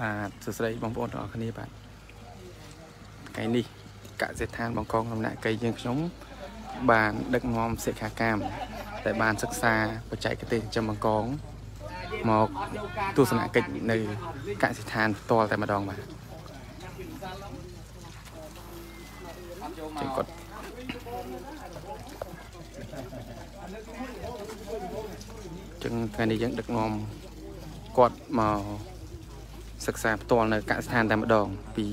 បាទសួស្តីបងប្អូនទាំងអស់គ្នាបាទថ្ងៃនេះកសិដ្ឋានបង្កងដំណាក់កៃយើងខ្ញុំ បាន ដឹកនាំសិក្ខាកាមតែបានសិក្សាបច្ចេកទេសចិញ្ចឹមបង្កងមកទស្សនកិច្ចនៅកសិដ្ឋានផ្ទាល់តែម្ដងបាទចឹងគាត់ចឹងថ្ងៃនេះយើងដឹកនាំគាត់មក សិក្សាផ្ទាល់នៅកសិដ្ឋានតែម្ដង ពី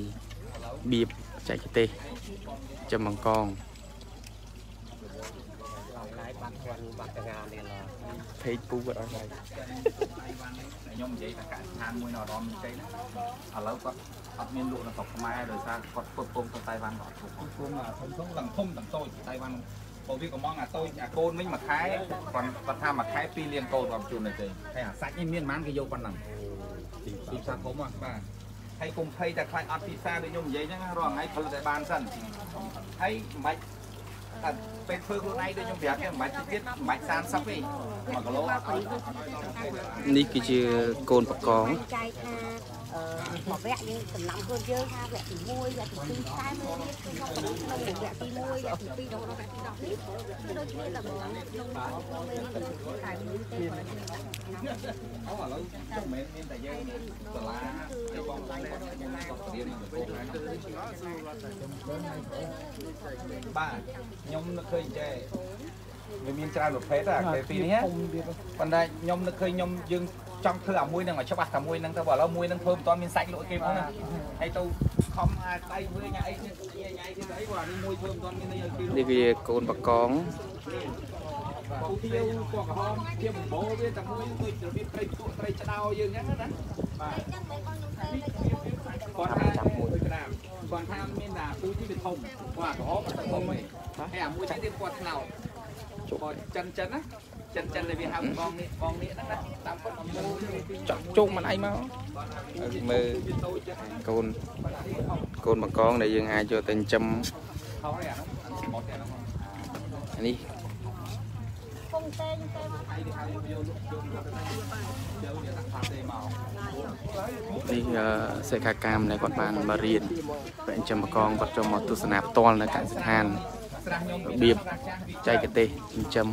បៀបបច្ចេកទេសចំបង្កងភេកពូគាត់អត់ហើយខ្ញុំនិយាយថាកសិដ្ឋានមួយនៅអារម្មណ៍ទេណាឥឡូវគាត់អត់មានលក់នៅស្រុកខ្មែរដោយសារគាត់ផ្គត់ផ្គង់ទៅតៃវ៉ាន់គាត់ផ្គត់ផ្គង់ធំធំទាំងធំទាំងតូចតៃវ៉ាន់បើវាកំងអាតូចអាកូនវិញមួយខែគាត់គាត់ថាមួយខែពីរលាងកូនគាត់ជូនទៅទេហើយអាសាច់នេះមានប៉ុន្មានគេយកប៉ុណ្ណឹង ទីផ្សារធំហ្នឹងបាទហើយកុំភ័យតែខ្លាចអត់ទីផ្សារដូចខ្ញុំនិយាយហ្នឹងរាល់ថ្ងៃផលិតឲ្យបានសិនហើយមិនបាច់តែពេលធ្វើខ្លួនឯងដូចខ្ញុំប្រាប់គេមិនបាច់ទៀតមិនបាច់30ទេ1គីឡូអត់អត់អត់នេះគឺជាកូនបកង ចែកថាអឺមួយវគ្គយើងសម្លំខ្លួនយើងថាវគ្គទី1វគ្គទី2តែមួយទៀតគឺក្នុងក្នុងវគ្គទី1វគ្គទី2ដល់វគ្គទី10នេះគឺដូចគ្នាតែបងក្នុងក្នុងពេលនេះតែមួយទេអូឥឡូវចុះមិនមែនមានតែយើងសាលាតែបងប្អូនគាត់ខ្ញុំក៏រៀននៅកំពូលដែរបាទខ្ញុំនឹកឃើញចេះ វាមានច្រើនប្រភេទដែរពេលពីរនេះប៉ុន្តែខ្ញុំនឹកឃើញខ្ញុំយើងចង់ធ្វើអាមួយនឹងឲ្យច្បាស់តែមួយនឹងទៅបើឥឡូវមួយនឹងធ្វើមិនទាន់មានសាច់លក់គេផងណាហើយទៅខំអាដៃវិញអាអីនេះញ៉ៃទៀតអីគាត់អានេះមួយធ្វើមិនទាន់មានន័យឲ្យគេលក់នេះវាកូនបកងពូធាវពណ៌ក្រហមជាបំបោវាតែមួយដូចរបៀបត្រីពួកត្រីឆ្ដោយើងអញ្ចឹងណាបាទគាត់ថាចាំមួយក្រាមគាត់ថាមានតែពូទីវាធំគាត់ក្រហមអត់ទៅធំទេហើយអាមួយនេះទៀតគាត់ថ្នោត គាត់ចិនចិនណាចិនចិនដែលវាហៅបងនេះបងនេះហ្នឹងណាតាមគាត់អំមូលចង់ជោគមិនអីមកមើលវាតូចចឹងកូនកូនបកងដែលយើងអាចយកទៅចិញ្ចឹមខោហើយអាហ្នឹងមកតែហ្នឹងអានេះពងតេងទេមកហើយគេហៅយកយកយកយកយកដាក់ផាទេមកនេះអឺសិក្ខាកាមដែលគាត់បានមករៀនបែចិញ្ចឹមបកងគាត់ចូលមកទស្សនាផ្ទាល់នៅកសិដ្ឋានស្រះខ្ញុំរបៀបបច្ចេកទេសចិញ្ចឹម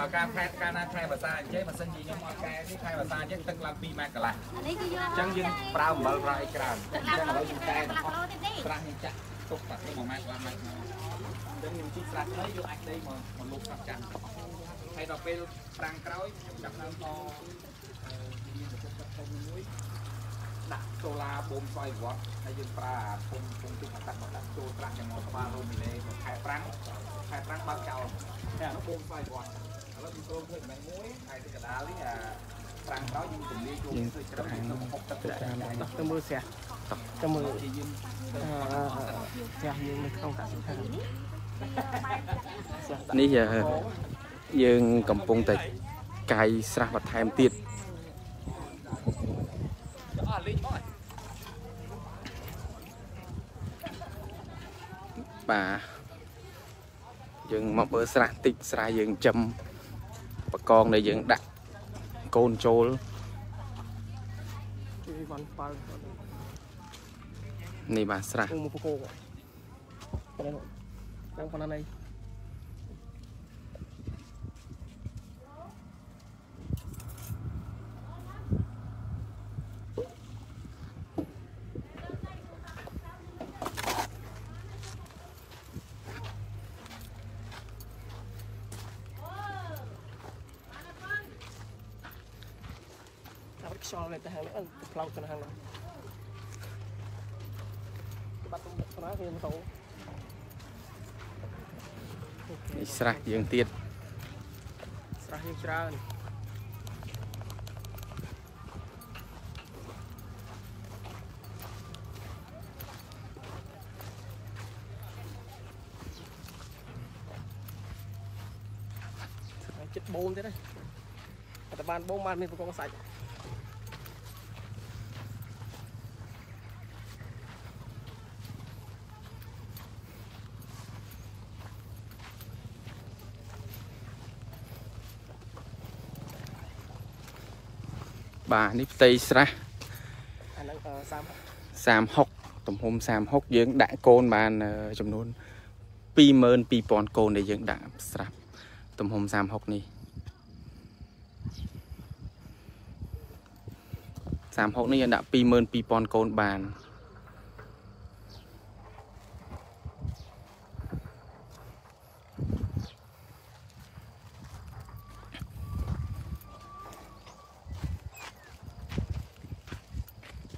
បើការខែការណាខែភាសាអញ្ចឹងបើសិនជាខ្ញុំអត់កែនេះខែភាសាអញ្ចឹងទឹកឡើង2ម៉ែត្រកន្លះនេះគឺយកអញ្ចឹងយើងប្រើអំបិលប្រើអីច្រើនអញ្ចឹងឥឡូវយើងកែខ្លះអស់លោទេទេស្រះយើងចាក់ទុកតាក់1ម៉ែត្រកន្លះម៉ែត្រមកអញ្ចឹងខ្ញុំជីកស្រះខ្លីយកអាចដីមកមកលុបកាត់ចាំហើយដល់ពេលប្រាំងក្រោយខ្ញុំចាប់ដើមតអឺមានប្រភពទឹកធំមួយ ដាក់សូឡាបូមស្វ័យប្រវត្តិហើយយើងប្រើអាធំធំទុកអាកាសមកដាក់ចូលត្រាស់យ៉ាងមកក្បាលរ៉ូមីលេខែប្រាំងខែប្រាំងបើកចោលតែអានោះបូមស្វ័យប្រវត្តិឥឡូវយើងចូលធ្វើចំណេញមួយហើយទីកដាលនេះអាប្រាំងក្រោយយើងទម្លាយចូលធ្វើជ្រៅយើងទៅហុកទឹកទៅតាមដៃទៅមើលស្រះទៅមើលជាយើងអឺស្រះយើងនៅក្នុងកសិដ្ឋាននេះអឺយើងកំពុងតែកាយស្រះបន្ថែមទៀត អស់លេងមកបាទយើងមកមើលស្រះតិចស្រះយើងចិញ្ចឹមបកងដែលយើងដាក់កូនចូលគឺវ៉ាន់ប៉ៅនេះបាទស្រះគងមកពកប៉ុណ្ណឹងដល់ប៉ុណ្ណឹងឯង តែខ្យល់នៅទៅខាងនេះផ្លោកទៅខាងនោះបាត់ទៅប៉ុណ្ណាវាមកទៅ នេះ ស្រះយើងទៀតស្រះយើងច្រើនចិត្តបូមទៀតណាតែបានបូមបានមានប្រកងសាច់ បាទនេះផ្ទៃស្រះអាហ្នឹងអឺ36ទំហំ36យើងដាក់កូនបានអឺចំនួន22000កូនដែលយើងដាក់ស្រាប់ទំហំ36នេះ36នេះយើងដាក់22000កូនបាន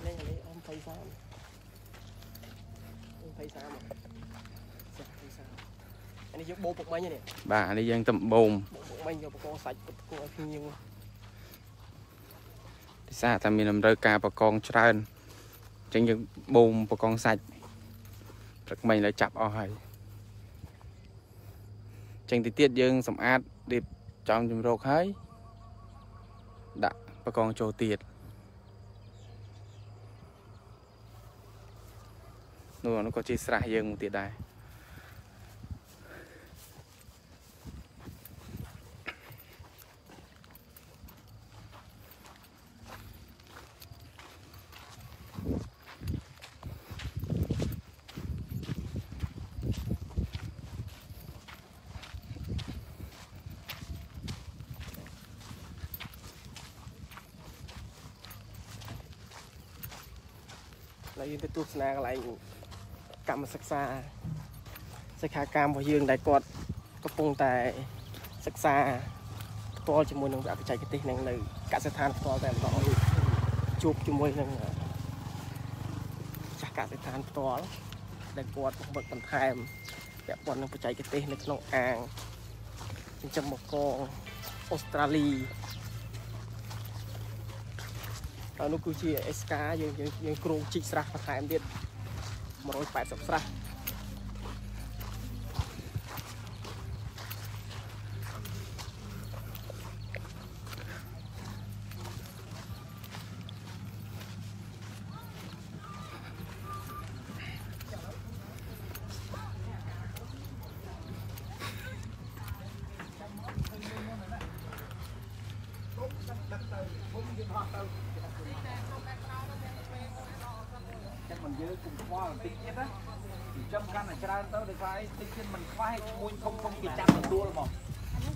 លេងលេងអម23អម23មកចា23អានេះយកបោពុកមិញនេះ បាទអានេះយើងតំបូមបោពុកមិញយកបកងសាច់ពុតគួរឲ្យភ្ញៀវពិសាតែមានតម្រូវការបកងច្រើនអញ្ចឹងយើងបូមបកងសាច់ព្រឹកមិញឡើយចាប់អស់ហើយអញ្ចឹងទីទៀតយើងសម្អាតរៀបចំជំរកហើយដាក់បកងចូលទៀតនោះនោះក៏ជាស្រះយើងមួយទៀតដែរ ហើយយើងទៅទស្សនាកន្លែងកម្មសិក្សាសិក្ខាកាមរបស់យើងដែលគាត់កំពុងតែសិក្សាផ្ទាល់ជាមួយនឹងវិទ្យាបច្ចេកទេសនឹងនៅកសិដ្ឋានផ្ទាល់តែម្ដងជួបជាមួយនឹងចាស់កសិដ្ឋានផ្ទាល់ដែលគាត់បង្វឹកបន្ថែមពាក់ព័ន្ធនឹងបច្ចេកទេសនៅក្នុងអាងចិញ្ចឹមបកងអូស្ត្រាលីហើយ នោះគឺជាអេសកាយើងយើងយើងគ្រោងជីកស្រះបន្ថែមទៀត180ស្រះ មិនយើងគុំខ្វល់បន្តិចទៀតណាចិញ្ចឹមកាន់តែច្រើនទៅដោយសារអីតិចទៀតមិនខ្វះមួយធំធំគេចាំទទួលហ្មង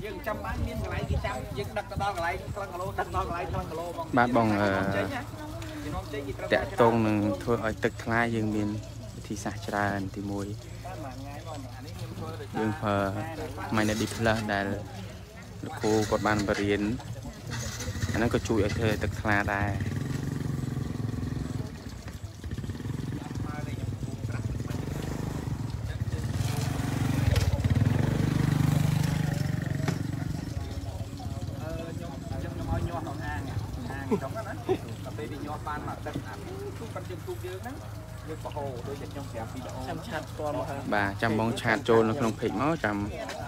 យើងចាំបានមានកន្លែងគេចាំយើងដឹកទៅដល់កន្លែងខ្លឹងគីឡូដឹកដល់កន្លែងខ្លឹងគីឡូហ្មងបាទបងអឺចេញណាគេនាំចេញគេត្រូវតកតងនឹងធ្វើឲ្យទឹកថ្លាយើងមានវិធីសាស្ត្រច្រើនទី1មួយថ្ងៃបងអានេះខ្ញុំធ្វើដោយសារយើងប្រើ Mindy Plus ដែលលោកគ្រូគាត់បានបរៀនអាហ្នឹងក៏ជួយឲ្យធ្វើទឹកថ្លាដែរ អឺខ្ញុំខ្ញុំខ្ញុំឲ្យញាស់ក្នុងអាងអាងចុងណាដល់ពេលវាញាស់បានមកទឹកអាទូបាត់យើងទូយើងហ្នឹងយើងបរហូរដូ ចតែខ្ញុំប្រាប់វីដេអូចាំឆាតផ្ទាល់មកហើយបាទចាំបងឆាតចូលនៅក្នុង page មកចាំ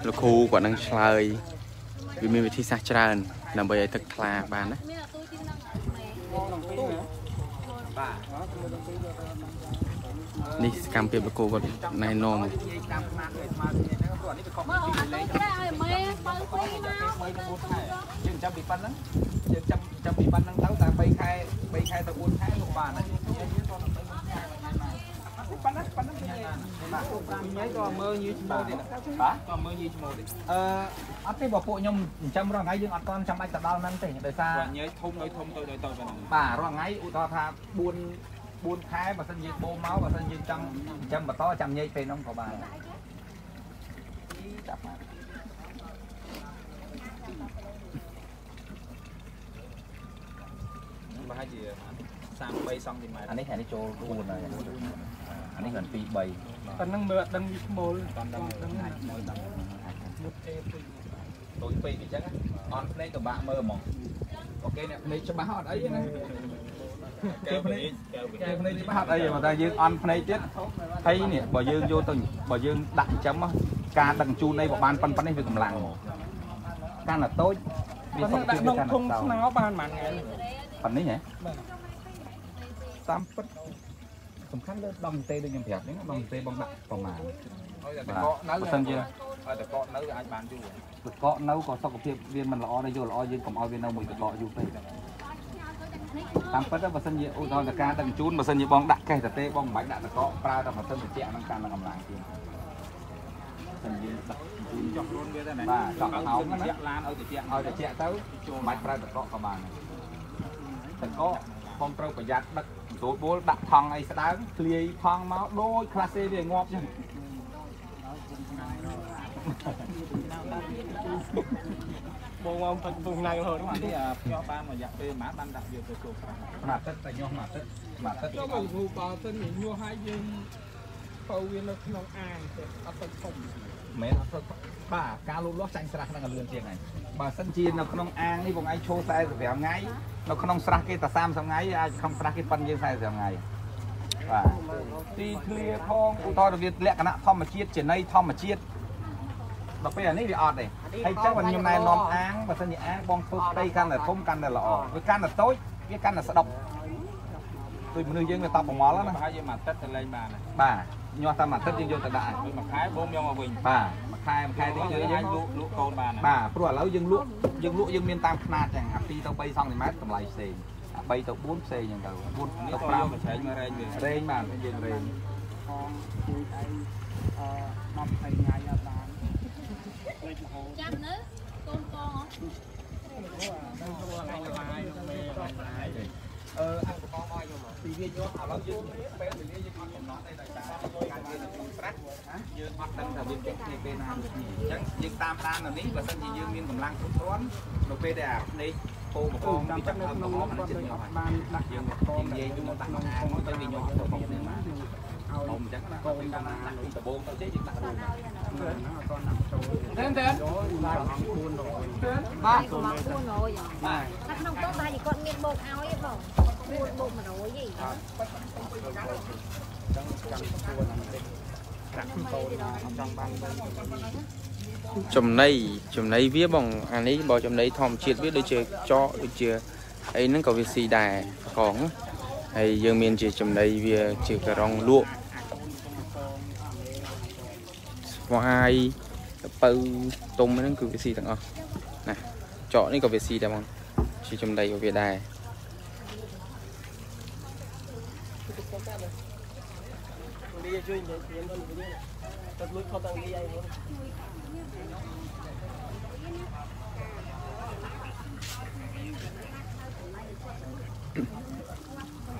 លោកគ្រូគាត់នឹងឆ្លើយវាមានវិធីសាស្ត្រច្រើន ដើម្បីឲ្យទឹកថ្លាបានណាមានអត់ទូទីនឹងម៉ែបាទនេះសកម្មភាពលោកគ្រូគាត់ណែនាំនិយាយតាមខ្នាតឯស្មើគ្នាហ្នឹងព្រោះអានេះវាខុសពីមើលអពីត់លេទូខក្រែឲ្យម៉ែបើពីមក3 4ខែយើងចាំពីប៉ុណ្ណឹងយើងចាំចាំពីប៉ុណ្ណឹងទៅតែ3ខែ3ខែទៅ4ខែលោកបានហើយប៉ុណ្ណាប៉ុណ្ណាខ្ញុំនិយាយ បាទខ្ញុំនិយាយក៏មើលញីឈ្មោះទៀតបាទក៏មើលញីឈ្មោះទៀតអឺអត់ទេបើពួកខ្ញុំចិញ្ចឹមរាល់ថ្ងៃយើងអត់ទាន់ចាំបាច់ទៅដល់ហ្នឹងទេដោយសារញ៉ៃធំឲ្យធំទៅទៅទៅប៉ុណ្ណឹងបាទរាល់ថ្ងៃឧទាហរណ៍ថា4 4ខែបើសិនយើងបូមមកបើសិនយើងចង់ចិញ្ចឹមបន្តចាំញែកពេលហ្នឹងក៏បានដែរចាប់មកប្រហែលជា33សង់ទីម៉ែត្រអានេះអានេះចូល4ហើយ អានេះមិន2 3ប៉ុណ្ណឹងមើលអត់ដឹងវាខ្មោលតាមដល់ដឹងអាចមើលដល់មុតអេពេញដូចពេកអញ្ចឹងអនភ្នែកក៏បាក់មើលហ្មងអូខេអ្នកភ្នែកច្បាស់អត់អីណាកែវនេះកែវគេភ្នែកច្បាស់អត់អីទេតែយើងអន់ភ្នែកទៀតហើយនេះបើយើងយកទៅបើយើងដាក់ចិញ្ចឹមការដឹកជញ្ជូនអីបើបានប៉ុណ្ណេះវាកម្លាំងហ្មងកាន់តែតូចវាសុខភាពវាកាន់តែតូចបានប៉ុន្មានថ្ងៃប៉ុណ្នេះហ៎តាមពិត សំខាន់លើដងទេដូចខ្ញុំប្រាប់ហ្នឹងដងទេបងដាក់ប្រមាណឲ្យតែបាទកកនៅបើសិនជាឲ្យតែកកនៅអាចបានយូរទឹកកកនៅក៏សុខភាពវាមិនល្អដែរយកល្អយើងកុំឲ្យវានៅមួយកកយូរពេកតាមពិតទៅបើសិនជាឧទាហរណ៍តការដឹកជញ្ជូនបើសិនជាបងដាក់កេះតទេបងមិនបាច់ដាក់តកកប្រើតែម៉ាស៊ីនត្រជាក់ហ្នឹងកាន់តែកម្លាំងជាងសិនយើងដាក់ជញ្ជូនចោះខ្លួនវាទៅណាបាទចោះខោត្រជាក់ឡានឲ្យត្រជាក់ឲ្យត្រជាក់ទៅមិនបាច់ប្រើតកកក៏បានដែរតកកបងត្រូវប្រយ័ត្នដឹក ទូលបួលដាក់ថង់អីស្ដើងធ្លាយថង់មកដូចខ្លះសេវាងាប់ចឹងបងមកផឹកពុះណាំងរហូតនេះអាភ្ជាប់បានមួយរយៈពេលប៉ុន្មានបានដាក់វាទៅចូលប្រាក់មួយទឹកតែញាស់មួយទឹកមួយទឹកចូលមកគ្រូបើសិនញោះឲ្យយើងបើវានៅក្នុងអាងទៅអត់ទៅធំមែនអត់ទៅ បាទការលូតលាស់ចាញ់ស្រះហ្នឹងក៏លឿនជាងហើយបើសិនជានៅក្នុងអាងនេះបងឯងឈោ45ថ្ងៃនៅក្នុងស្រះគេតែ30ថ្ងៃអាចក្នុងស្រះគេប៉ុនយើង45ថ្ងៃបាទទីធ្លាផងឧទាហរណ៍វាលក្ខណៈធម្មជាតិចេនៃធម្មជាតិដល់ពេលអានេះវាអត់ទេហើយចឹងបើខ្ញុំណែនាំអាងបើសិនជាអាងបងធ្វើផ្ទៃកាន់តែធំកាន់តែល្អវាកាន់តែតូចវាកាន់តែស្ដុកដូចមនុស្សយើងវាតបប្រមល់ណាប្រហែលយើងមកទឹកទៅលេងបានហើយបាទញាស់តាមអាទិត្យយើងយកទៅដាក់ដូចមួយខែបងយកមកវិញបាទមួយ ខែមួយខែទៀតយើងយើងលក់លក់កូនបានបាទព្រោះឥឡូវយើងលក់យើងលក់យើងមានតាមຂ្នាតចឹងអា2ទៅ3សង់ទីម៉ែត្រតម្លៃផ្សេងអា3ទៅ4ផ្សេងចឹងទៅ4ទៅ5មកឆែកមករែងវារែងបាទយើងរែងផងជួយឯងអឺ10 20ថ្ងៃអត់បានលេខមហោចាំនៅកូនកងហ៎អឺអា ពីវាញាស់ឥឡូវយើងពេលវេលាយើងអត់កំណត់ទេដោយសារការងារនៅក្នុងស្រះយើងអត់ដឹងថាវាចេញគ្នាពេលណាដូចនេះអញ្ចឹងយើងតាមដាននៅនេះបើសិនជាយើងមានកម្លាំងគ្រប់គ្រាន់នៅពេលដែលអាភ្នែកពោបកងវាចាប់នៅក្នុងនោះมันចិត្តញាស់បានដាក់យើងយើងនិយាយយើងដាក់អាងទៅវាញាស់ទៅមកនេះមកអុំអញ្ចឹងណាពេលកាលណាដាក់ដំបងទៅចេះយើងដាក់រួមទេទេបាទកុំមក400បាទបាទក្នុងតោះតែគាត់មានបោកឲ្យទេបង 4បោក100ទេចំណីចំណីវាបងអានេះបើចំណីធម្មជាតិវាដូចជាចកដូចជាអីហ្នឹងក៏វាស៊ីដែរកងហើយយើងមានជាចំណីវាជាករងលក់ស្វាយទៅពៅទុំហ្នឹងគឺវាស៊ីទាំងអស់ណាចកនេះក៏វាស៊ីដែរបងជាចំណីរបស់វាដែរ លីជួយនិយាយព្រៀនទៅវិញទៅលួចខុសតាំងលីអីហ្នឹង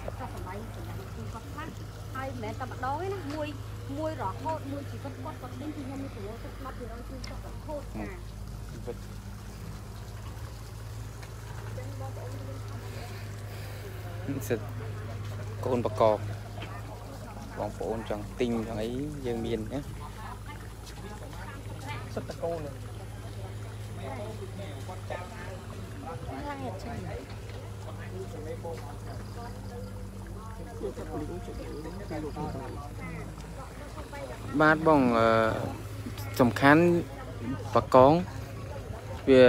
គាត់សម្ដែងសម្ដែងគឺគាត់ខ្លះហើយមិនមែនតែម្ដងទេណាមួយមួយរហូតមួយជីវិតគាត់គាត់ទិញគឺខ្ញុំមានប្រយោជន៍ទឹកបាត់ពីរយគឺគាត់រហូតណាសិតកូនបកក បងប្អូនចង់ទិញចង់អីយើងមានណាសិតតកូនហ្នឹងបាទបងអឺសំខាន់បកងវា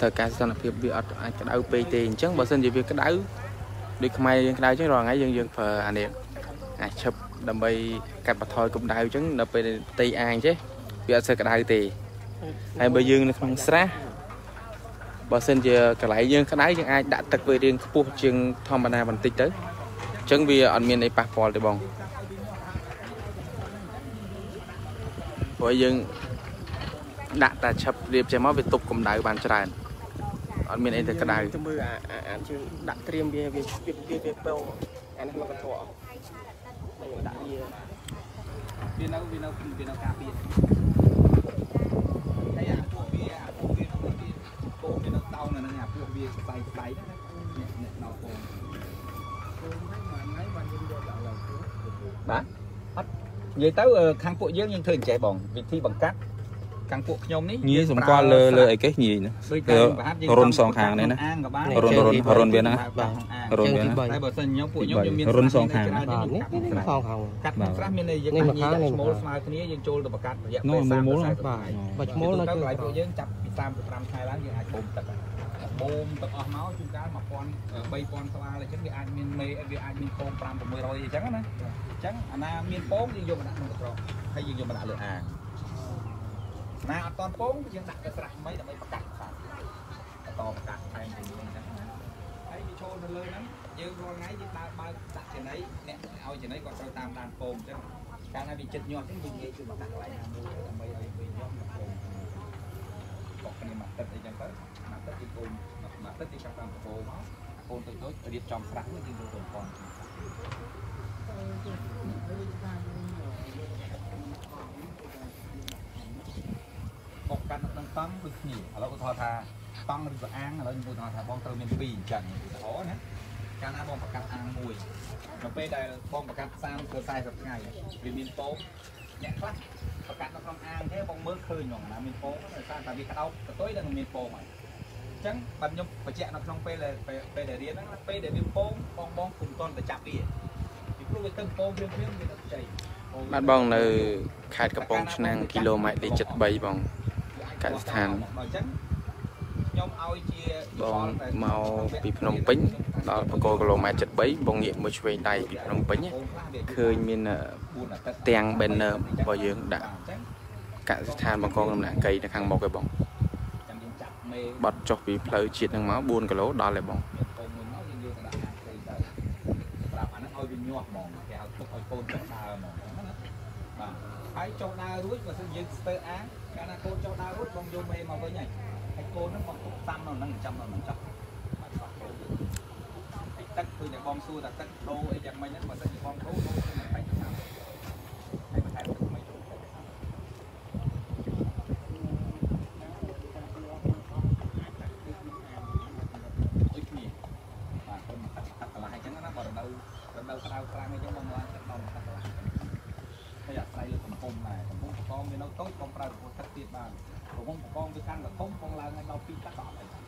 ត្រូវការសន្តិភាពវាអត់អាចក្តៅពេកទេអញ្ចឹងបើសិនជាវាក្តៅដូចខ្មែរយើងក្តៅអញ្ចឹងរាល់ថ្ងៃយើងយើងប្រើអានេះអាឈឹប ដើម្បីកាត់បន្ថយកម្ដៅអញ្ចឹងនៅពេលផ្ទៃអាងចេះវាអត់សូវក្តៅទេហើយបើយើងនៅក្នុងស្រះបើសិនជាកន្លែងយើងក្តៅយើងអាចដាក់ទឹកវារៀងខ្ពស់ជាងធម្មតាបន្តិចទៅអញ្ចឹងវាអត់មានអីប៉ះពាល់ទេបងព្រោះយើងដាក់តែឆឹបរៀបចេះមកវាទប់កម្ដៅបានច្រើនអត់មានអីទៅក្ដៅទៅមើលអាអាអាជើងដាក់ត្រៀមវាវាវាវាវាពងអានេះមកកន្ត្រក ហើយដាក់វាវានៅវានៅវានៅការពារហើយអាពួកវាអាពួកវានៅវាពោវានៅតោននៅហ្នឹងអាពួកវាស្បែកស្បែកហ្នឹងអ្នកអ្នកណោពងបាទអត់និយាយទៅអឺខាងពួកយើងយើងធ្វើអញ្ចេះបងវិធីបង្កាត់ ខាងពួកខ្ញុំនេះញីសម្គាល់លើលើអីគេញីណាដូចតែប្រហែលយើងរុនសងខាងនេះណាអាងក៏បានរុនរុនរុនវាណាបាទរុនវាណាតែបើសិនខ្ញុំពួកខ្ញុំខ្ញុំមានរុនសងខាងច្រើនបាទយើងនេះកាត់នេះខំខំកាត់ក្នុងស្រះមានន័យយើងនេះកាត់មកញីខាងដាក់នេះឈ្មោលមកខាងស្មើគ្នាយើងចូលទៅបង្កាត់រយៈនោះពេលមូលមូល30បាទ40បើឈ្មោលនៅទៅជើងកន្លែងក្រោពួកយយើងចាប់ពី35ខែឡើងយើងអាចបូមទឹកហើយបូមទឹកអស់មកជួនកាល1000 3000ស្លាអញ្ចឹងវាអាចមានមេវាអាចមានពង5 600អញ្ចឹងណាអញ្ចឹងអាណាមានពងយើងយកមកដាក់ក្នុងទឹកក្រកហើយយើងយកមកដាក់លើអាង ណាអត់តន់ពងយើងដាក់ទៅស្រះមិនដើម្បីបង្កាត់បាទបន្តបង្កាត់ថែមទៅយើងអញ្ចឹងណាហើយវាចូលនៅលើហ្នឹងយើងរាល់ថ្ងៃយើងដើរបើកដាក់ចំណីអ្នកឲ្យចំណីគាត់ត្រូវតាមដានពងអញ្ចឹងកាលណាវាចិត្តញាប់អញ្ចឹងយើងនិយាយគឺមកដាក់កន្លែងណាមួយដើម្បីឲ្យវាញាប់មកពងបកគ្នាមកទឹកអីចឹងទៅមកទឹកទីពងមកទឹកទីចាប់តាមពងមកពងតូចតូចរៀបចំស្រះនេះយើងយកទៅប៉ុន បកកាត់នឹងតង់ដូចគ្នាឥឡូវឧទាហរណ៍ថាតង់ឬក៏អាងឥឡូវខ្ញុំឧទាហរណ៍ថាបងត្រូវមាន2អញ្ចឹងឧទាហរណ៍ណាកាលណាបងប្រកាសអាងមួយនៅពេលដែលបងប្រកាស30ទៅ40ថ្ងៃវាមានពងអ្នកខ្លះប្រកាសនៅក្នុងអាងទេបងមើលឃើញហ្មងណាមានពងដោយសារតែវាក្តោបកតុយដល់មានពងហើយអញ្ចឹងបាទខ្ញុំបញ្ជាក់នៅក្នុងពេលដែលពេលដែលរៀនហ្នឹងពេលដែលវាពងបងបងគុំតន់ទៅចាប់វាពីព្រោះវាទៅពងវាវាវាទៅជ័យបាទបងនៅខេត្តកំពង់ឆ្នាំងគីឡូម៉ែត្រទី73បង កសិដ្ឋានអញ្ចឹងខ្ញុំឲ្យជាបងមកពីភ្នំពេញដល់បកគោគីឡូម៉ែត្រ73បងងាកមើលឆ្វេងដៃពីភ្នំពេញណាឃើញមានអឺទាំង banner របស់យើងដាក់កសិដ្ឋានបង្គងដំណាក់កៃនៅខាងមុខឯបងចាំយើងចាប់មេបត់ចុះពីផ្លូវជាតិហ្នឹងមក4គីឡូដល់ឯបងមានកូនមួយមកយើងយកទៅដាក់ហាងផ្សេងទៅប្រាប់អាហ្នឹងឲ្យវាញាស់ហ្មងគេហៅទុកឲ្យកូនចុះដើរហ្មងហ្នឹងណាបាទហើយចុះដើររួចបើសិនយើងស្ទើរអាងកាល ណាកូនចុះដើររួចបងយកមេមកវិញហើយហើយកូនហ្នឹងបងទុកតាមនៅហ្នឹងចាំនៅហ្នឹងចុះបាទបាទកូនហើយទឹកគឺតែបងសួរថាទឹកដូរអីយ៉ាងម៉េចហ្នឹងបើសិនជាបងដូរដូរទៅមិនបាច់ចាំហើយបន្ថែមទឹកថ្មីចូលទៅដូចគ្នាបាទខ្ញុំទឹកទឹកកន្លះអញ្ចឹងណាបើរដូវរដូវក្តៅខ្លាំងអញ្ចឹងបងឡើងទឹកដល់ទឹកកន្លះហើយអាស្រ័យលើទំហំដែរទំហំបកងវានៅតូចបងប្រើកម្ពស់ទឹកទៀតបានទំហំបកងវាកាន់តែធំបងឡើងឲ្យដល់2ទឹកក៏អត់អីបាទ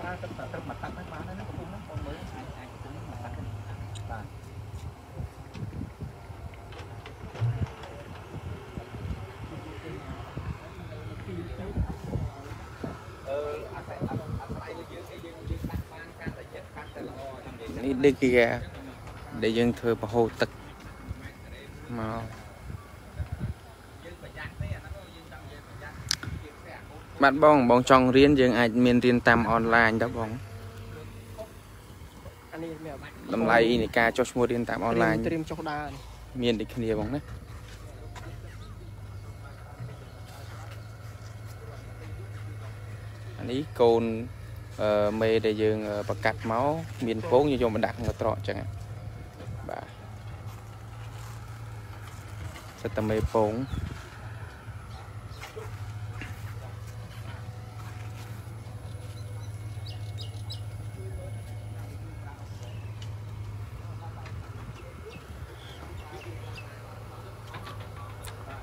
ប្រើទឹកតែទឹកមួយទឹកហ្នឹងបានហើយណាកំពុងហ្នឹងបងមើលអាចអាចទឹកមួយទឹកហ្នឹងបាទ អឺអាស្រ័យអាស្រ័យលើយើងឯងយើងយើងដាក់បានកាន់តែចិត្តកាន់តែល្អចាំនិយាយ នេះ ដូចជាដែលយើងធ្វើប្រហូរទឹកមកយើងប្រយ័ត្នទេអាហ្នឹងយើងចង់និយាយប្រយ័ត្នជាផ្ទះកូនបាទបងបងចង់រៀនយើងអាចមានរៀនតាមអនឡាញដែរបងអានេះមានតម្លៃនៃការចុះឈ្មោះរៀនតាមអនឡាញត្រៀមចុះដើរនេះមានដូចគ្នាបងណាអានេះកូនអឺ មេដែលយើងអឺប្រកាត់មកមានពងយើងយកមកដាក់ក្នុងកត្រកអញ្ចឹងហ៎បាទសិតតែមេពង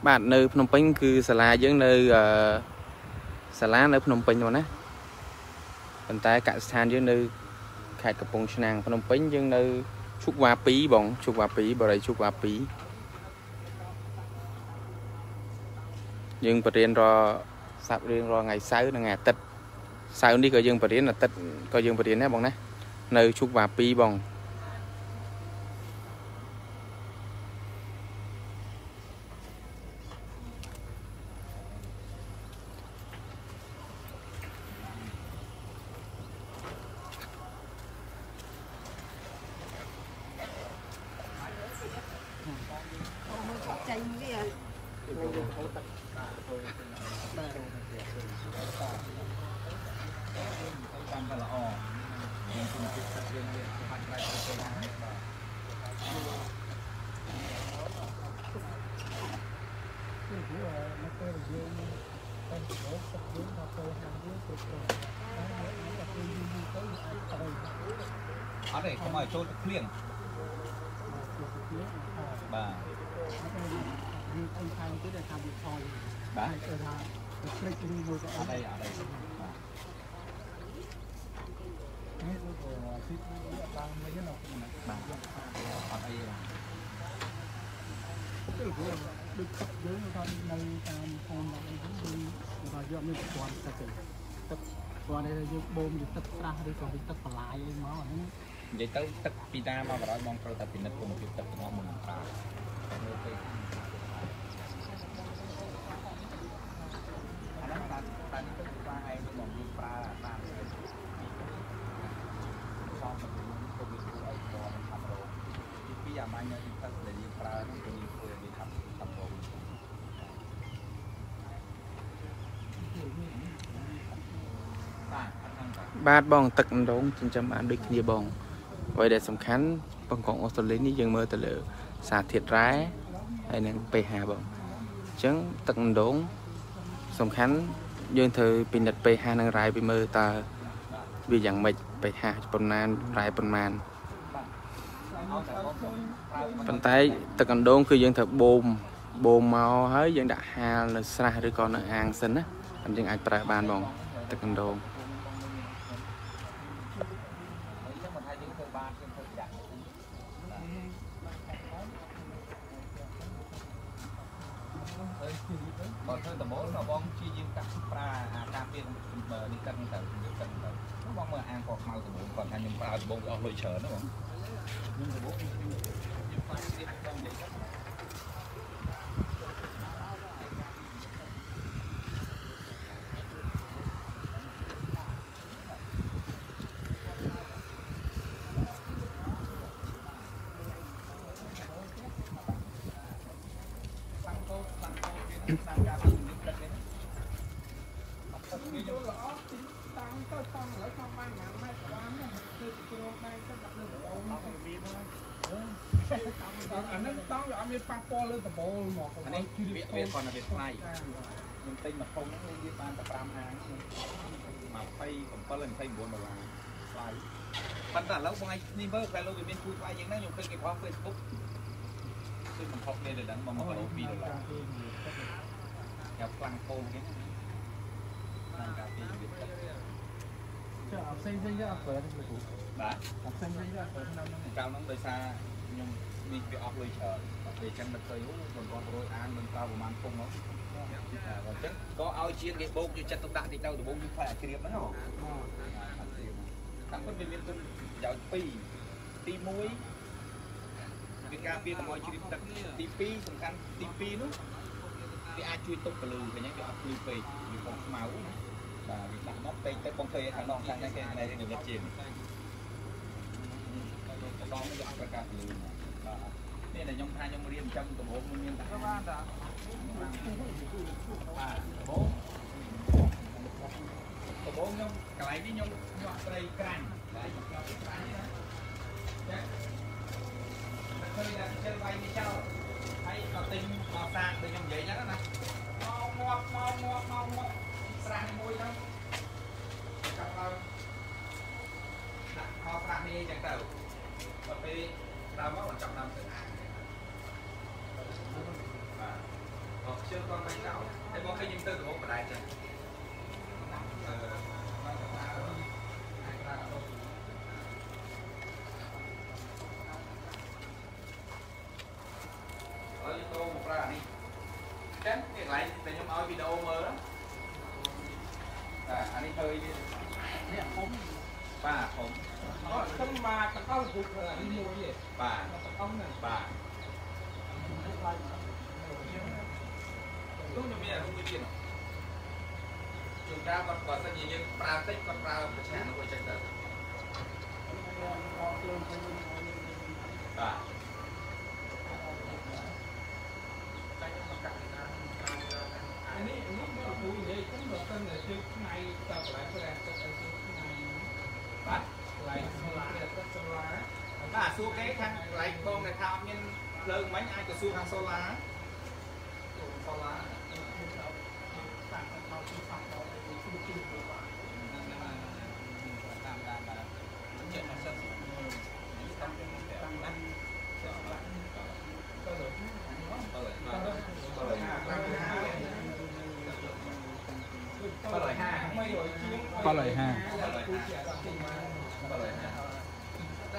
បាទនៅភ្នំពេញគឺសាលាយើងនៅអឺសាលានៅភ្នំពេញហ្នឹងណា ប៉ុន្តែកសិដ្ឋានយើងនៅខេត្តកំពង់ឆ្នាំងភ្នំពេញយើងនៅឈុកវ៉ា2បងឈុកវ៉ា2បរិយាឈុកវ៉ា2យើងបរៀនរសាប់រៀងរាល់ថ្ងៃសៅរ៍និងថ្ងៃអាទិត្យសៅរ៍នេះក៏យើងបរៀនអាទិត្យក៏យើងបរៀនដែរបងណានៅឈុកវ៉ា2បងអត់ ទេខ្ញុំឲ្យចូលទឹកភ្លៀងបាទយើងអីខាងទៀតដែលថាវាខយបាទគេថាភ្លេចឬមួយក៏អត់អីអត់អីបាទនេះគឺទីវាតាមមួយហ្នឹងបាទអត់អីទេគឺព្រោះដូចទឹកយើងថានៅតាមភូមិរបស់យើងគឺថាយកមានប្រព័ន្ធទឹកទេទឹកព្រោះនេះយើងបូមយកទឹកស្រះឬក៏ទឹកបន្លាយអីមកអាហ្នឹង និយាយទៅទឹកពីតាមកបរោយបងត្រូវតែពិនិត្យគុណភាពទឹករបស់មុនប្រើមើលទៅអានោះបានបានទៅបានឯងទៅបងយើងប្រើតាមសំខាន់គុំគួរឲ្យតរតាមរោទីពីអាម៉ាញ់នៅទឹកដែលយើងប្រើនឹងគឺយើងធ្វើវាតាមតាមរោបាទបងទឹកដងចិញ្ចឹមបានដូចគ្នាបង អ្វីដែលសំខាន់បង្កងអូស្ត្រាលីនេះយើងមើលទៅលើ សារធាតុរ៉ែហើយនិង pH បងអញ្ចឹងទឹកអណ្ដូងសំខាន់យើងត្រូវពិនិត្យ pH និងរ៉ែពីមើលតើវាយ៉ាងម៉េច pH ប៉ុន្មានរ៉ែប៉ុន្មានប៉ុន្តែទឹកអណ្ដូងគឺយើងត្រូវបូមបូមមកហើយយើងដាក់ហាលនៅស្រះឬក៏នៅអាងសិនណាអញ្ចឹងអាចប្រើបានបងទឹកអណ្ដូង អាហ្នឹងតង់វាអត់មានប៉ះពាល់លើដបូលមកអានេះវាវាគាត់នៅវាថ្លៃខ្ញុំទិញមួយធុងហ្នឹងវាបានតែ5ហាង27 29ដុល្លារថ្លៃប៉ុន្តែឥឡូវបងឯងនេះមើលតែលោកវាមានគួយថ្លៃយ៉ាងណាខ្ញុំឃើញគេផុស Facebook គឺមិនផុសគេដល់ហ្នឹងមក1គីឡូ2ដុល្លារញ៉ាំខ្លាំងពោគេណាការពីវាទឹកចុះអត់ផ្សេងផ្សេងយកអត់ប្រើទេគ្រូបាទអត់ផ្សេងផ្សេងយកអត់ប្រើឆ្នាំហ្នឹងកាលហ្នឹងដោយសារ ខ្ញុំនេះវាអស់លុយច្រើនពេលអញ្ចឹងដឹកទៅអូមិនគាត់រយអានមិនប្រើប្រហែលពុំមកអញ្ចឹងក៏ឲ្យជាងគេបោកយកចិត្តទុកដាក់តិចទៅដំបូងយើងខ្លាចអាជ្រាបហ្នឹងហ៎តាមពិតវាមានគុណប្រយោជន៍ពីរទី1វាការពារកុំឲ្យជ្រាបទឹកទី2សំខាន់ទី2នោះវាអាចជួយទប់ពលឺឃើញទេវាអត់ភ្លឺពេកវាពងខ្មៅណាបាទវាដាក់មកពេកទៅបងឃើញខាងនងខាងនេះគេនៅនេះវាជាង ដងវាអត់ប្រកាសពលឺបាទនេះដែលខ្ញុំថាខ្ញុំរៀនចាំដំបូងមិនមានតែបាទតាបាទដំបូងដំបូងខ្ញុំកន្លែងនេះខ្ញុំញាក់ត្រីក្រាញ់បាទខ្ញុំញាក់ត្រីក្រាញ់នេះណាចាឃើញតែជិលវាយនេះចោលហើយក៏ទិញមកសាកដូចខ្ញុំនិយាយហ្នឹងណាមកងាប់មកងាប់មកងាប់ស្រះមួយហ្នឹងចាប់ឡើងដាក់ខោស្រះនេះអញ្ចឹងទៅដល់ពេលដល់មកបញ្ចប់ដើមទឹកអាបាទអត់ជិលគាត់មិនចោលហើយមកឃើញយើងទៅ ដំបូងបដែតចឹងអឺបាទអាចប្រើអត់ហើយយើងដូរមកប្រើអានេះចឹងនេះកន្លែងដែលខ្ញុំឲ្យវីដេអូមើលណាបាទអានេះ កតកល់ពុកនេះមួយទេបាទតកល់ហ្នឹងបាទនោះខ្ញុំមានអារូបមួយទៀតជួនកាលគាត់គាត់សិនជាយើងប្រើតិចគាត់ប្រើប្រឆាំងនោះអញ្ចឹងទៅបាទ ត់មានភ្លើងមិញអាចទៅសួរខាងសូឡាសូឡាតាមតាមទីតាមដល់ទីទីបាទតាមតាមបាទចិត្តមកសិនតាមតាមតាមទៅទៅទៅ150 150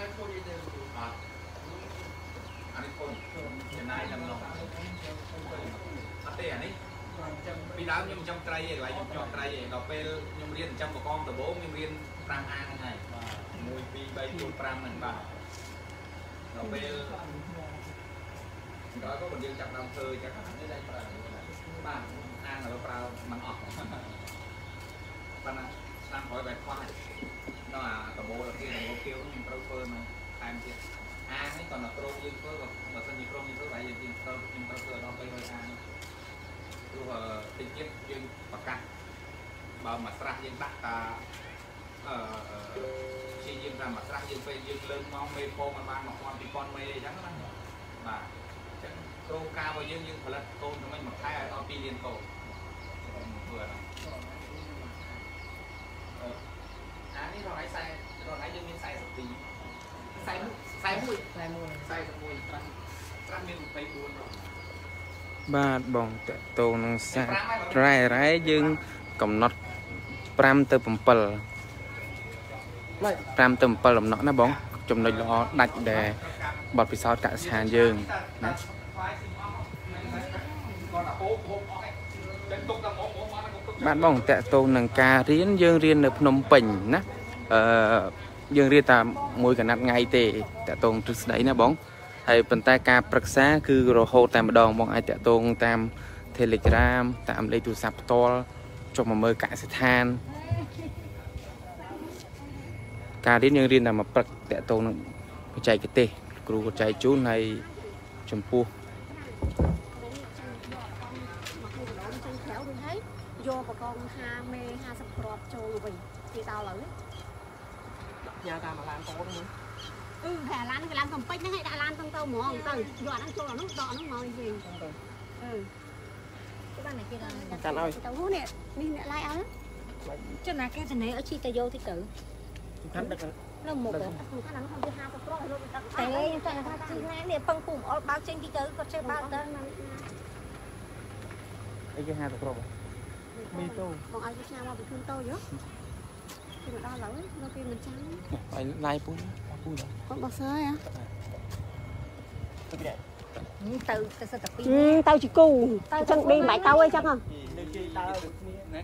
150 150 អានេះខ្លួនចំណាយតែម្ដងអត់ទេអានេះពីដើមខ្ញុំចំត្រីឯងខ្ញុំចំត្រីឯងដល់ពេលខ្ញុំរៀនចំកងដបងខ្ញុំរៀន5អាហ្នឹងហើយបាទ1 2 3 4 5ហ្នឹងបាទដល់ពេលដល់ក៏មិនយើងចាប់ដើមធ្វើចាប់អានេះដែរប្រើបាទអានឥឡូវប្រើมันអស់ប៉ុន្តែឆ្នាំក្រោយបែបខ្វះដល់អាដបោលគេដបោលគៀវខ្ញុំត្រូវធ្វើមកថែមទៀត អានេះគាត់នៅក្រុមយើងធ្វើបើសិនជាក្រុមយើងធ្វើបែរយើងយើងត្រូវយើងត្រូវធ្វើដល់300អាព្រោះតិចទៀតយើងប្រកាសបើមកស្រះយើងដាក់តាអឺព្យាយាមតាមមកស្រះយើងពេលយើងលើកមកមេពងបាន1000 2000មេអីចឹងណាបាទអញ្ចឹងគ្រូការរបស់យើងយើងផលិតកូនទៅវិញមួយខែឲ្យដល់2លានកូនធ្វើហ្នឹងអានេះរហ័យ40រហ័យយើងមាន42 41 41 41 41ត្រាំត្រាំមាន24រងបាទបងតកតងនឹងសារ៉ែរ៉ែយើងកំណត់5ទៅ7 5ទៅ7ដំណក់ណាបង ចំណុចល្អដាច់ដែលបទពិសោធន៍កសិដ្ឋានយើងណាគាត់អាហូបហូបអស់ឯងចឹងទុកតែមកមកមកទុកបាទបងតកតងនឹងការរៀនយើងរៀននៅភ្នំពេញណាអឺ យើងរៀនតាមមួយកណាត់ថ្ងៃទេតកតងទ្រឹស្ដីណាបងហើយប៉ុន្តែការប្រឹក្សាគឺរហូតតែម្ដងបងអាចតកតងតាម Telegram តាមលេខទូរស័ព្ទផ្ទាល់ចុះមកមើលកសិដ្ឋាន ការរៀនយើងរៀនតែមកព្រឹកតកតងនឹងបច្ចេកទេសគ្រូក៏ចែកជូនហើយចំពោះយកបកង50មេ50គ្រាប់ចូលវិញគេដល់ឥឡូវ ញ៉ាតាមអាឡានតោហ្នឹងអឺតែឡានគេឡានកំពេចហ្នឹងឲ្យដាក់ឡានទាំងទៅហ្មងទៅយកអាហ្នឹងចូលអានោះដកអានោះមកវិញអឺគេបានតែគេដល់កាន់ឲ្យទៅនោះនេះនេះអ្នកឡាយឲ្យចុះណាគេទៅនេះឲ្យជីទៅយកតិចទៅសំខាន់ដឹកនៅមុខទៅសំខាន់អានោះខ្ញុំវា50គ្រាប់ឲ្យលោកទៅតែខ្ញុំចង់ថាជីណានេះពឹងពុំអល់បើកចេញទីទៅគាត់ចេះបើកទៅអីគេ50គ្រាប់មីតូបងឲ្យវាឆ្នាំមកពីខ្លួនតូចហ៎ គេមកដល់ឥឡូវនៅគេមិនចាំឲ្យឡាយពុយពុយគាត់បោះសើហ៎ទៅពីទៅទៅសិតតែពីរទៅជាគូចឹងឌីមិនបាច់ទៅអីចឹងហ៎លើជិះដើរដូចគ្នា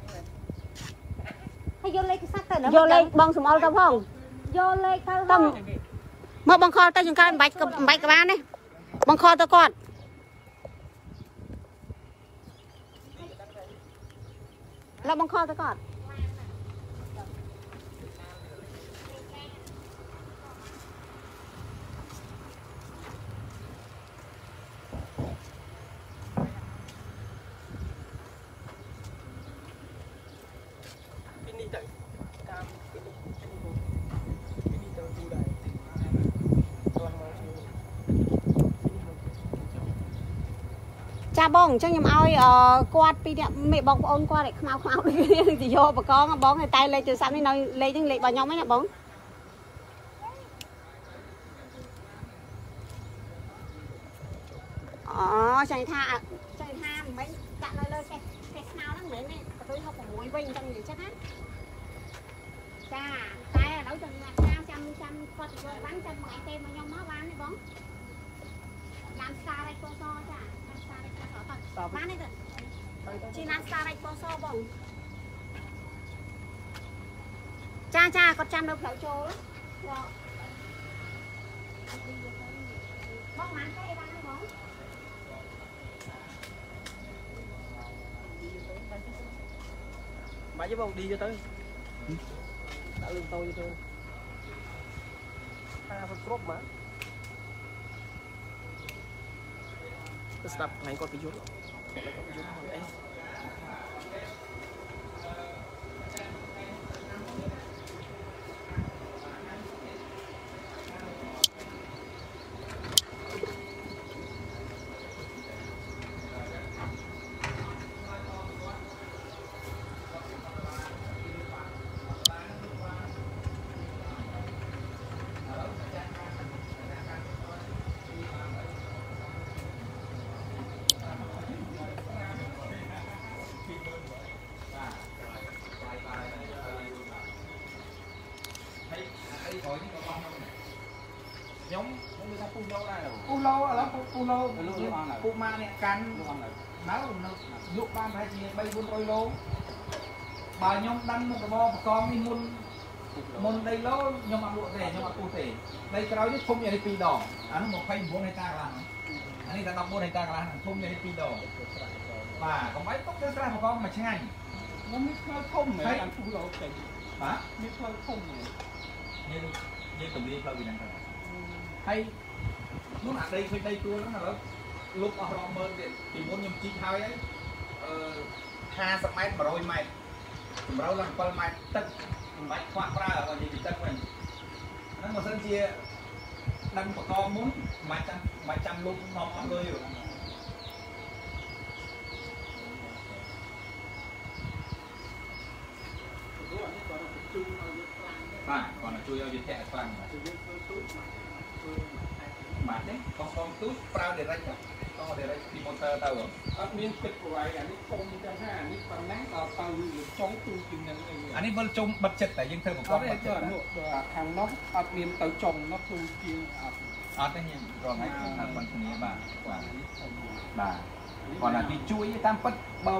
ហើយយកលេខខ្សែទៅយកលេខបងសំអល់ទៅផងយកលេខទៅទៅមកបងខលទៅចង្កើមិនបាច់មិនបាច់ក្បាលនេះបងខលទៅគាត់ឡើបងខលទៅគាត់ ពីនេះទៅតាមពីនេះពីនេះពីនេះទៅទូដែរតោះមកជួយ ចាប ងអញ្ចឹងខ្ញុំឲ្យអឺគាត់ពីរនាក់មេបងប្អូនគាត់ឯខ្មៅខ្មៅដូចគ្នាទៅយកបកងបងឲ្យតែលេខទូរស័ព្ទនេះនៅលេខហ្នឹងលេខរបស់ខ្ញុំហ្នឹងណាបងអូចាញ់ថាចាញ់ថាមិនដាក់នៅលើចេះចេះខ្មៅហ្នឹងមែនទេបន្ទុយ66វិញអញ្ចឹងនិយាយចឹងណាចាតែឥឡូវចាំចាំចាំចាំគាត់ទៅយកបានចាំមកឯទេមកខ្ញុំមកបានទេបងឡានស្តារឯ បានទេទៅជីឡានស្តារឯកពសបងចាចាគាត់ចាំនៅផ្លូវចូលយកបងបានទេបានទេបងបាច់ទេបងឌីទៅទៅដាក់លឿនតូចទៅតាទៅគ្រប់មក ស្ដាប់កន្លែងគាត់ទៅយល់គាត់ទៅយល់អី ខ្ញុំខ្ញុំនិយាយថាពូឡូដែរពូឡូ ឥឡូវពូពូឡូពូម៉ាអ្នកកាន់នៅនៅលក់បានប្រហែលជា3 400ឡូបើខ្ញុំដាំមុខរបរបកងនេះមុនមុនដីឡូខ្ញុំអត់លក់ទេខ្ញុំអត់ពុះទេដីក្រោយនេះធំយ៉ាងនេះ2ដងអានោះ29ហិកតាកន្លះអានេះតែ14ហិកតាកន្លះធំយ៉ាងនេះ2ដងបាទកុំឲ្យទុកទៅស្រះបកងមកឆ្ងាញ់ខ្ញុំមានផ្លូវធំមែនតាមទូលោចេញបាទមានផ្លូវធំមែនយើងយើងទំលាយផ្លូវពីហ្នឹងទៅអហើយ នោះអាដីឃើញដីទួលហ្នឹងឥឡូវលុបអស់រាប់ម៉ឺនទៀតពីមុនខ្ញុំជីកហើយហើយអឺ50ម៉ែត្រ100ម៉ែត្រសម្រូវឡើង7ម៉ែត្រទឹកមិនបាច់ខ្វះប្រើបើនិយាយពីទឹកវិញហ្នឹងបើសិនជាដឹងបកងមុនមិនបាច់ចាំមិនបាច់ចាំលុបនាំអស់លុយទេបាទគាត់ជួយឲ្យវាធាក់ខ្លាំងបាទ បាទទេកងកងទូចប្រើ direct កង direct ពី motor ទៅអត់មានទឹកប្រវៃអានេះកុំចឹងថាអានេះប៉ុណ្ណឹងដល់ទៅចុងទូជាងនឹងអីអានេះវិលជុំបិទចិត្តតែយើងធ្វើប្រអព័ន្ធត់បិទទេចិត្តនោះខាងនោះអត់មានទៅចុងនោះទូជាងអត់អត់ទេខ្ញុំរងថ្ងៃខ្ញុំបានគ្នាបាទបាទបាទគាត់ថាគេជួយតាមពិតបើ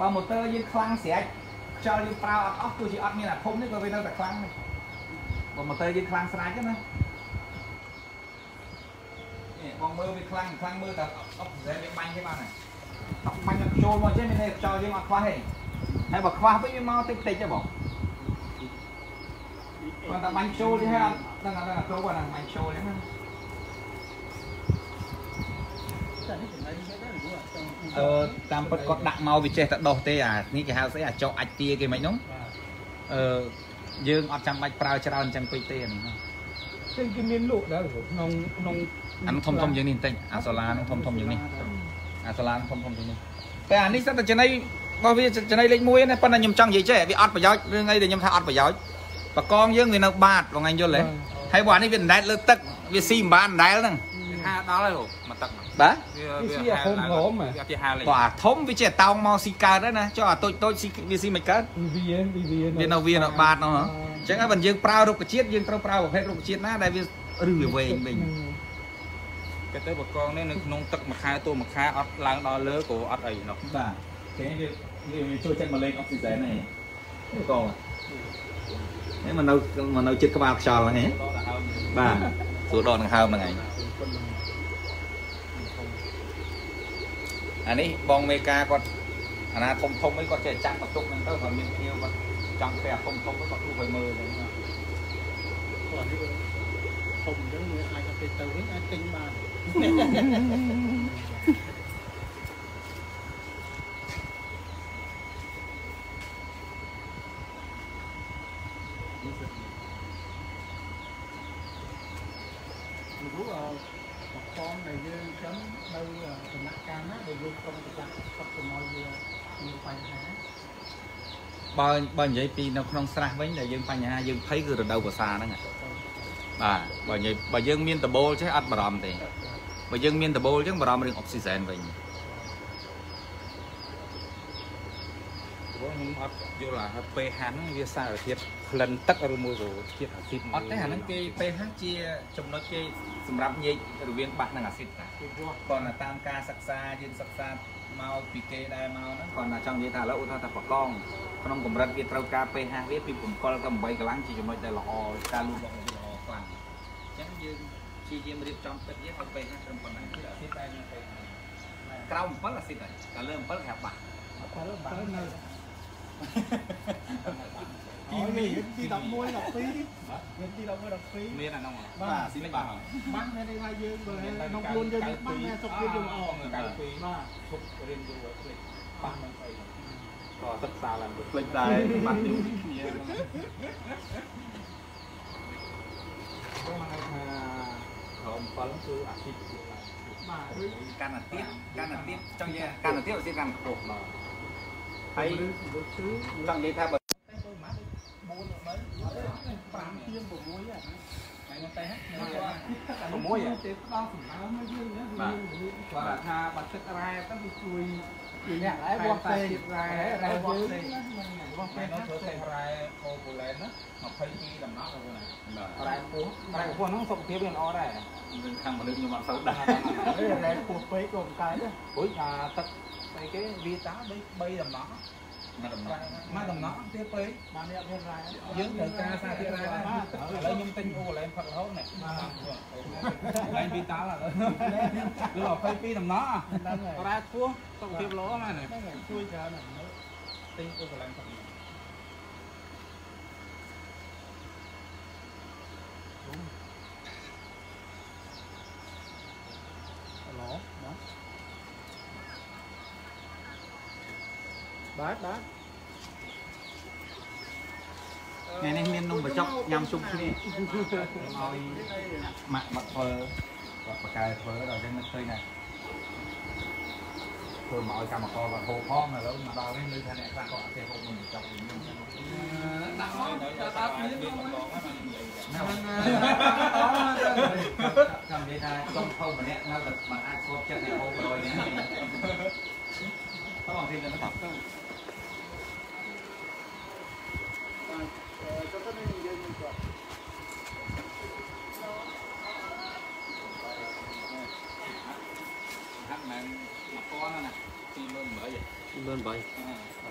បើ motor យើងខ្លាំងស្រាច់ខ្យល់យើងប្រើអត់អស់ទោះជាអត់មានអាធំនេះក៏វានៅតែខ្លាំងដែរបើ motor យើងខ្លាំងស្រាច់ហ្នឹងណានេះ បងមើលវាខ្លាំងខ្លាំងមើលតែអុកស៊ីហ្សែនវាបាញ់ទេបានហើយអុកបាញ់ដល់ចូលមកចេះមានតែខ្យល់យើងអត់ខ្វះទេហើយបើខ្វះវិញវាមកតិចតិចទេបងគាត់តែបាញ់ចូលទេហើយអត់ដឹងអត់ដឹងអត់ចូលគាត់តែបាញ់ចូលទេណាតែនេះចំណៃនេះដែរឬអត់ចង់អឺតាមពិតគាត់ដាក់មកវាចេះតែដោះទេអានេះគេហៅស្អីអាចោអាចទាគេមិនហ្នឹងអឺយើងអត់ចាំបាច់ប្រើច្រើនអញ្ចឹងពេកទេអានេះហ្នឹងចឹងគេមានលក់ដែរក្នុងក្នុង អានោះធំធំជាងនេះបន្តិចអាសូឡានោះធំធំជាងនេះអាសូឡានោះធំធំជាងនេះតែអានេះសិតតែចំណៃរបស់វាចំណៃលេខ1ណាប៉ុន្តែខ្ញុំចង់និយាយចេះវាអត់ប្រយោជន៍រឿងអីដែលខ្ញុំថាអត់ប្រយោជន៍បកងយើងវានៅបាតបងឯងយល់ទេហើយបើអានេះវាអណ្ដែតលើទឹកវាស៊ីមិនបានអណ្ដែតហ្នឹងហាដល់ហើយមកទឹកបាទវាវាហូមហូមវាគេហាលេបើអាធំវាចេះតោងមកស៊ីកើតដែរណាចុះអាតូចតូចស៊ីវាស៊ីមិនកើតវាវាវានៅវានៅបាតនោះហ៎អញ្ចឹងហើយបើយើងប្រើរុក្ខជាតិយើងត្រូវប្រើប្រភេទរុក្ខជាតិណាដែលវាឬវាវែងវិញ គេទៅបកងនេះនៅក្នុងទឹកមួយខែតួមួយខែអត់ឡើងដល់លើក៏អត់អីនោះបាទគេវាវាចូលចិត្តមកលេងអុកស៊ីហ្សែនហ្នឹងកងនេះមកនៅមកនៅចិត្តក្បាលខ្យល់ហ្នឹងហ៎បាទស្រួលដកដង្ហើមហ្នឹងឯងអានេះបងមេកាគាត់អាណាធំធំអីគាត់ចេះចាក់បន្ទុកហ្នឹងទៅគាត់មានភ្ញៀវគាត់ចង់ផ្ទះធំធំគាត់ទូឲ្យមើលហ្នឹងគាត់នេះហូមអញ្ចឹងវាអាចទៅទៅវិញអាចទិញបាន ព្រោះអឺបកងដែលយើងចឹងនៅដំណាក់កាលណាដែលយើងក្រុមប្រចាំគាត់ទៅមកវាមានបញ្ហាបើបើនិយាយពីនៅក្នុងស្រះវិញដែលយើងបញ្ហាយើងភ័យគឺរដូវវស្សាហ្នឹងបាទបើនិយាយបើយើងមានដបូលចេះអត់បារម្ភទេ បើយើងមានដបូលអញ្ចឹងបារម្ភរឿងអុកស៊ីហ្សែនវិញព្រោះខ្ញុំអត់យល់ថាពេលហាន់ហ្នឹងវាសារធាតុក្លិនទឹកឬមួយក៏ជាតិអាស៊ីតអត់ទេអាហ្នឹងគេពេលហាជាចំណុចគេសម្រាប់ញែករវាងបាក់និងអាស៊ីតណាពីព្រោះគាត់តែតាមការសិក្សាយើងសិក្សាមកពីគេដែរមកហ្នឹងគាត់តែចង់និយាយថាឥឡូវឧទាហរណ៍ថាបកងក្នុងកម្រិតវាត្រូវការ pH វាពី7ទៅ8កន្លងជាចំណុចដែលល្អការលូតលាស់វាល្អខ្លាំងអញ្ចឹងយើង ព្យាយាមរៀបចំទឹកយើងឲ្យ pH ត្រឹមប៉ុណ្ណាគឺអាស៊ីតដែរនឹង pH ក្រោម7អាស៊ីតហើយតែលើ7គេហៅបាក់ទៅទៅនៅទីនេះទី11 12មានទី11 12មានអាហ្នឹងបាទស៊ីមិនបាក់បាំងនៅនេះថាយើងបើក្នុងខ្លួនយើងបាំងតែសុខភាពយើងល្អបាទឈប់រៀនយូរភ្លេចប៉ះនឹងអីក៏សិក្សាឡើងវិញភ្លេចដែរបាក់យូរគ្នាព្រោះហៅថាក្រោម 7គឺអាស៊ីតបាទដូចកាន់អាទៀតកាន់អាទៀតចង់និយាយកាន់អាទៀតអាស៊ីតកាន់ខ្ពស់បាទហើយដូចគឺចង់និយាយថាបើ5ទៀង 6ហ្នឹងថ្ងៃនោះតែហ៎6ទេផ្ដល់សំណើមកយើងណាគាត់ថាបើទឹករ៉ែទៅវាជួយជួយអ្នករ៉ែបោះផ្សេងរ៉ែរ៉ែបោះផ្សេងបោះផ្សេថ្ងៃងនោះធ្វើតែរ៉ែអូពូឡែនណា22ដំណក់ហ្នឹងណារ៉ែពោះរ៉ែពោះហ្នឹងសុខភាពវាល្អដែរនឹងខាងមនុស្សខ្ញុំអត់សូវដែររ៉ែពោះពេកក៏មិនកើតដែរព្រោះថាទឹកស្អីគេវាតា3 3ដំណក់ មកដំណក់មកដំណក់ទៀតពេកបាននេះអត់មានរាយយើងត្រូវការសារធាតុរាយដែរឥឡូវខ្ញុំទិញអូកន្លែងផឹករហូតនេះកន្លែងពីតាល់ឥឡូវលើ22ដំណក់ហ្នឹងហើយរ៉ែធួសុខភាពល្អមែនទេជួយច្រើនណាស់ទិញអូកន្លែងផឹកនេះឡូ បាទបាទថ្ងៃនេះមាននំបញ្ចុកញ៉ាំជុំគ្នាឲ្យម៉ាក់បាត់ធ្វើគាត់បកកែធ្វើដល់ចឹងនឹកឃើញដែរធ្វើមកឲ្យកម្មករគាត់ហូបផងឥឡូវមកដល់នេះលើថាអ្នកខ្លះគាត់អត់ចេះហូបនំបញ្ចុកវិញខ្ញុំដាក់ឲ្យដល់ដល់មានមកហ្នឹងចាំនិយាយថាសុំហូបម្នាក់នៅតែមិនអាចស្គាល់ចិត្តអ្នកហូប100នាក់ទេ តោះអត់ទេទៅតោះ hắn mà mà con nè thì luôn bởi vậy មើលបីឥ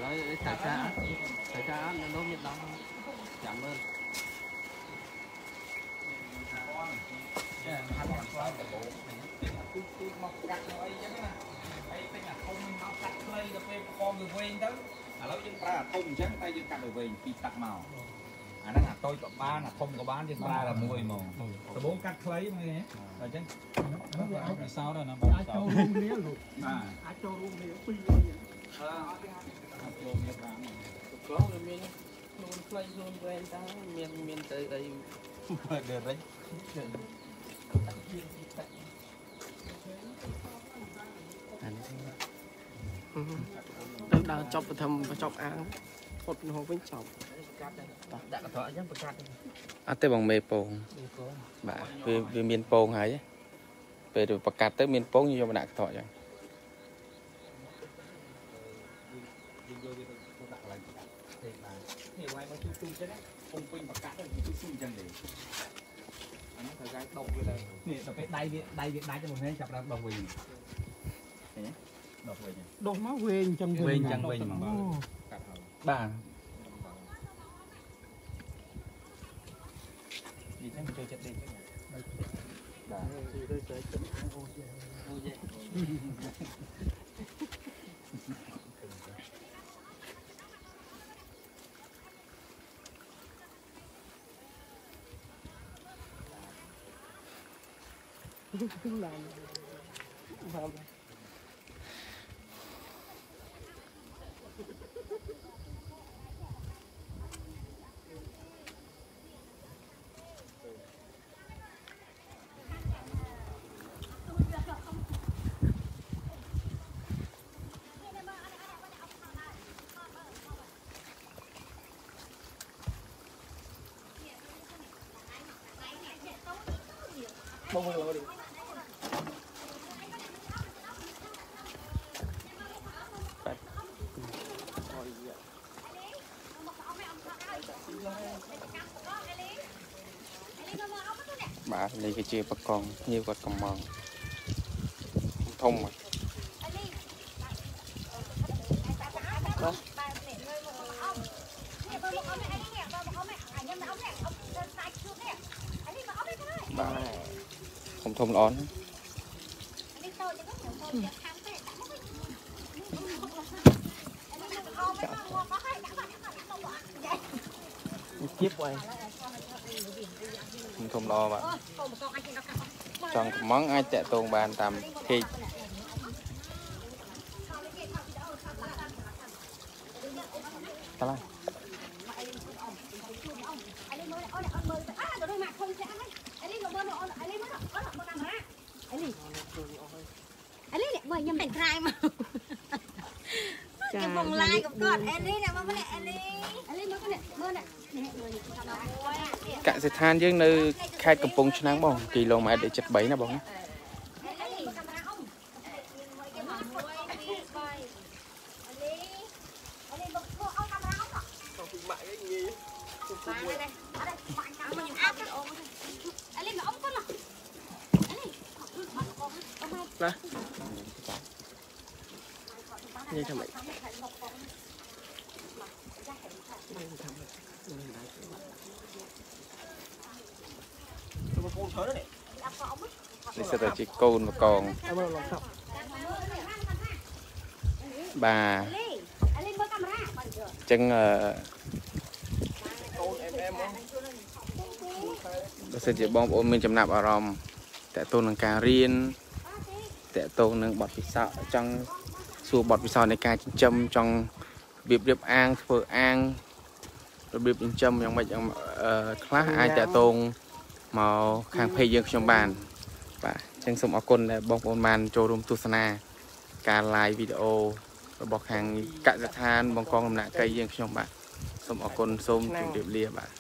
ឡូវតែចា về con người quên tới à lâu chúng ta là thông chứ tay chúng cắt được về khi cắt màu à nó là tôi có bán là không có bán chứ ta là mùi màu tôi bốn cắt lấy mà nghe rồi chứ សោតណាបងអាចសោចូលតរួមគ្នាលោក à អាចចូលរួមគ្នាពីរវិញ ờ ចូលមានប្រាំក្រងវាមានខ្លួនខ្លីខ្លួនវែងតើមានមានទៅអី được đấy អានេះ ទៅដើរចប់បឋមចប់អាងផុតពីហោវិញចប់ដាក់កន្ត្រកអញ្ចឹងប្រកាត់អត់ទេបងមេពងបាទវាវាមានពងហើយពេលទៅប្រកាត់ទៅមានពងយកមកដាក់កន្ត្រកចឹងយើងយកវាទៅដាក់កន្លែងប្រកាត់ទេបាននេះវាយមកជួយជួយចឹងពងពេញប្រកាត់ទៅជួយជួយចឹងទេអានោះត្រូវការដុកវាទៅនេះដល់ពេលដៃវាដៃវាដាច់ទៅមកនេះចាប់ដើមដុកវិញឃើញទេ ដុះវិញដុះមកវែងចឹងវិញវែងចឹងវិញហ្មងបាទនេះតែចូលចិត្តដេកបាទទៅទៅចិត្តអូយអូយគឺឡើង 30 lô đi bà đi cái chia bà con nhiều quá cầm mòn. Thông mà. ធំល្អណាស់ជៀបអីធំធំល្អបាទចង់កំងអាចតាក់ទងបានតាម page តើឡា អលីនេះមើលខ្ញុំតែក្រៅមកចាបងឡាយกับគាត់អលីនេះមកម្នាក់អលីអលីមើលនេះមើលនេះនេះមើលនេះតាមមួ យកសិដ្ឋានយើងនៅខេត្តកំពង់ឆ្នាំងបងគីឡូម៉ែត្រ73ណាបងណាអលីកាមេរ៉ាអ៊ំគេមក1 2 3អលីអលីមកធ្វើឲ្យកាមេរ៉ាអ៊ំ ទៅពីម៉ាក់ឯងងាយ បាទនេះអត់បាញ់តាមខ្ញុំអាប់វីដេអូអលីមកអ៊ំគាត់អលីអ៊ំមកអ៊ំ និយាយ ថាម៉េចទៅបងប្អូនធ្វើនេះនេះសិតតែជាកូនបកងឲ្យមើលឡងថាប់បាទអលីអលីមើលកាមេរ៉ាបាញ់យកអញ្ចឹងអឺកូនអែមអែមមកបើសិនជាបងប្អូនមានចំណាប់អារម្មណ៍តកតូននឹងការរៀនតកតូននឹងបទពិសោធន៍ចង់សួរបទពិសោធន៍នៃការចិញ្ចឹមចង់របៀបរៀបអាងធ្វើអាងរបៀបចិញ្ចឹមយ៉ាងម៉េចយ៉ាងអឺខ្លះអាចតាក់ទង មកខាងเพจយើងខ្ញុំបាន បាទអញ្ចឹងសូមអរគុណដែលបងប្អូនបានចូលរួមទស្សនាការ live វីដេអូរបស់ខាងកសិដ្ឋានបង្កងដំណាក់កៃយើងខ្ញុំបាទសូមអរគុណសូមជម្រាបលាបាទ